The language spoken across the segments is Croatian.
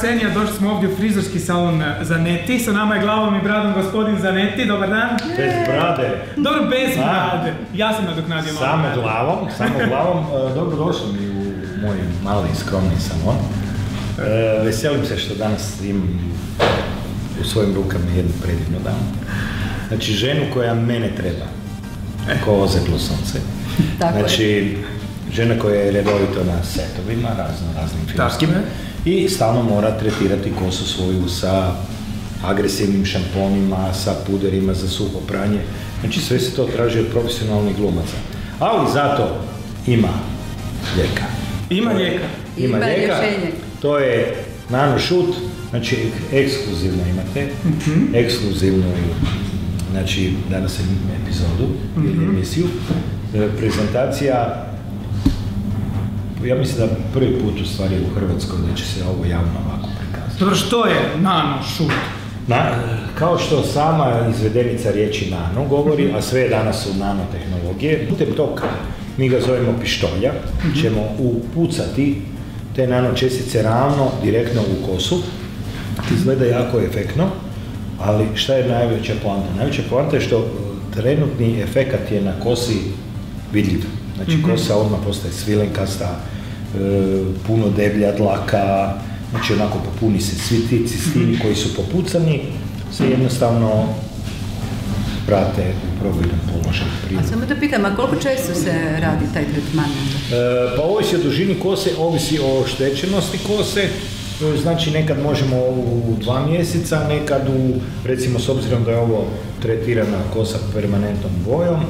Ksenija, došli smo ovdje u frizerski salon Zanetti. Sa nama je glavom i bradom gospodin Zanetti. Dobar dan. Bez brade. Dobro, bez A. brade. Ja sam nadoknadio malo Samo glavom, samo glavom. E, Dobro došli mi u moj mali skromni salon. E, veselim se što danas imam u svojim rukama jednu predivnu damu. Znači ženu koja mene treba. Ko ozeblo sunce. Tako je. znači, žena koja je redovito na setovima, razno raznim filmskim. I stalno mora tretirati kosu svoju sa agresivnim šamponima, sa puderima za suho pranje. Znači sve se to traži od profesionalnih glumaca. Ali zato ima lijeka. Ima lijeka. Ima, Ima lijeka. rješenje. To je nano shoot, znači ekskluzivno imate, ekskluzivnu znači danas epizodu ili emisiju, E, prezentacija ja mislim da prvi put u stvari u Hrvatskoj da će se ovo javno ovako prikazati. Dobro, što je nano shoot? Na, kao što sama izvedenica riječi nano govori, a sve je danas u nanotehnologije, putem toga mi ga zovemo pištolja, ćemo upucati te nano čestice ravno, direktno u kosu. Izgleda jako efektno, ali šta je najveća poanta? Najveća poanta je što e, trenutni efekat je na kosi vidljiv. Znači kosa odmah postaje svilenkasta, e, puno deblja dlaka, znači onako popuni se svi ti cistini koji su popucani, se jednostavno vrate u prvobitnom položaju. A samo da pitam, a koliko često se radi taj tretman? E, pa ovisi o dužini kose, ovisi o oštećenosti kose, E, znači nekad možemo u dva mjeseca, nekad u, recimo s obzirom da je ovo tretirana kosa permanentnom bojom,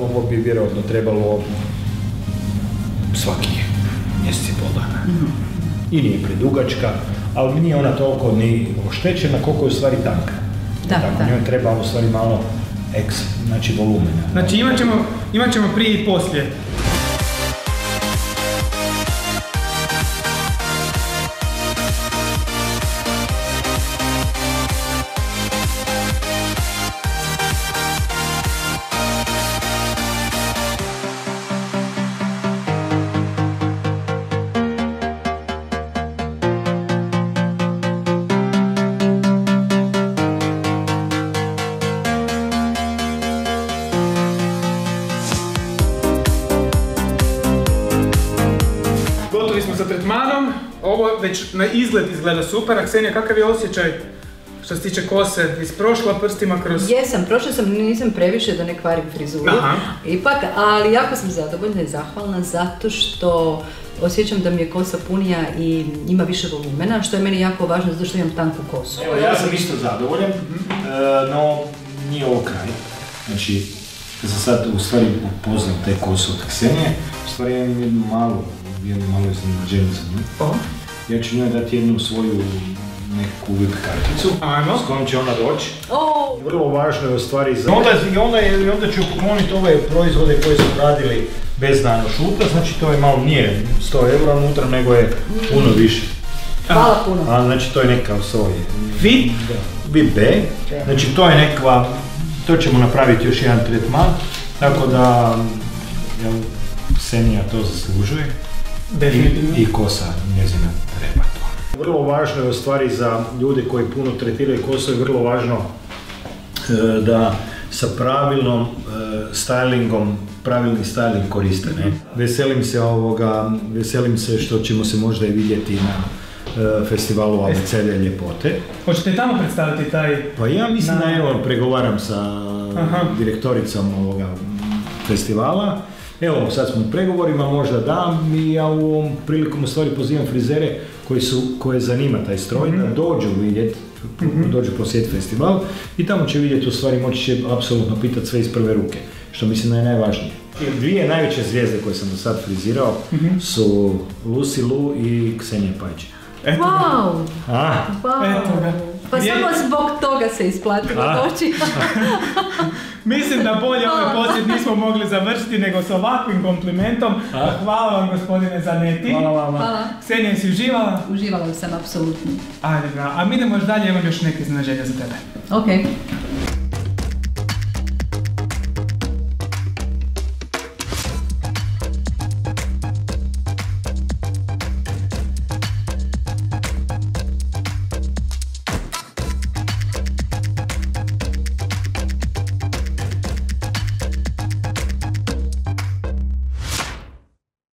ovo bi vjerojatno trebalo svaki mjesec i pol dana. I nije predugačka, ali nije ona toliko ni oštećena koliko je u stvari tanka. Da, Tako, da. njoj treba u stvari malo eks, znači volumena. Znači imat ćemo, imat ćemo prije i poslije. Ovo već na izgled izgleda super. A Ksenija, kakav je osjećaj što se tiče kose? Isprošla prstima kroz... Jesam, prošla sam, nisam previše da ne kvarim frizuru, Aha. ipak, ali jako sam zadovoljna i zahvalna zato što osjećam da mi je kosa punija i ima više volumena, što je meni jako važno zato što imam tanku kosu. Evo, ja sam isto zadovoljan, e, no nije ovo kraj. Znači, za sad u stvari upoznam te kose od Ksenije, u stvari imam jednu malu, jednu malu. O, Ja ću njoj dati jednu svoju neku web karticu Ajmo. s kojom će ona doći. O, Vrlo važno je u stvari za... Onda, i onda, je- i onda ću pokloniti ove proizvode koje su radili bez nanošuta, znači to je malo, nije 100 eura unutra, nego je puno više. hvala puno. A, znači to je neka svoj VIP? VIP B, znači to je nekva, to ćemo napraviti još jedan tretman, tako da jel, Ksenija to zaslužuje definitivno. i, i kosa njezina treba to. Vrlo važno je u stvari za ljude koji puno tretiraju kosu je vrlo važno e, da sa pravilnom e, stylingom, pravilni styling koriste. Ne? Veselim se ovoga, veselim se što ćemo se možda i vidjeti na e, festivalu Abecede ljepote. Hoćete i tamo predstaviti taj... Pa ja mislim Na- da evo pregovaram sa Aha. direktoricom ovoga festivala. Evo, sad smo u pregovorima, možda dam i ja u ovom prilikom u stvari pozivam frizere koji su, koje zanima taj stroj da dođu vidjeti, dođu posjetiti festival i tamo će vidjeti u stvari moći će apsolutno pitati sve iz prve ruke, što mislim da je najvažnije. Dvije najveće zvijezde koje sam do sad frizirao su Lucy Lu i Ksenija Pajčić. Eto ga. Wow, A, wow. Eto ga. Pa samo zbog toga se isplatilo A. doći. Mislim da bolje ovaj posjet nismo mogli završiti nego s ovakvim komplimentom. Hvala vam gospodine Zanetti. hvala. Hvala. Ksenija, si uživala? Uživala sam, apsolutno. Ajde, bravo. A mi idemo još dalje, imam još neke iznenađenja za tebe. Ok.